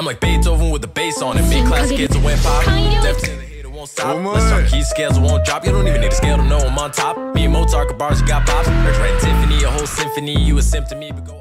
I'm like Beethoven with the bass on it. Mid class kids will went pop. Deaf in. the hater won't stop. Oh. Let's talk key scales won't drop. You don't even need a scale to know I'm on top. Me and Mozart bars, you got pops. Red Tiffany, a whole symphony. You a symptom? me, but go.